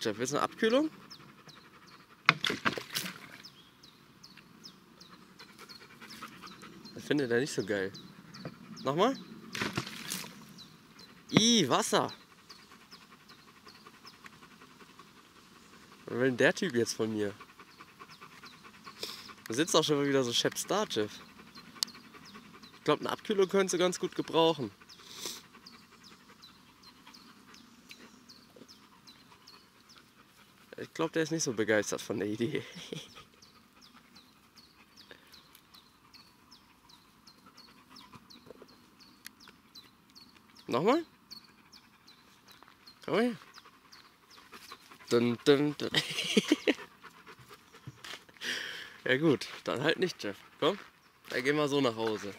Jeff, willst du eine Abkühlung? Das findet er nicht so geil. Nochmal? I, Wasser. Was will denn der Typ jetzt von mir? Da sitzt auch schon wieder so Shep Star, Jeff. Ich glaube, eine Abkühlung könntest du ganz gut gebrauchen. Ich glaube, der ist nicht so begeistert von der Idee. Nochmal? Komm her. Dun, dun, dun. ja gut, dann halt nicht, Jeff. Komm, dann gehen wir so nach Hause.